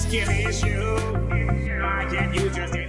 skin issue. I can't just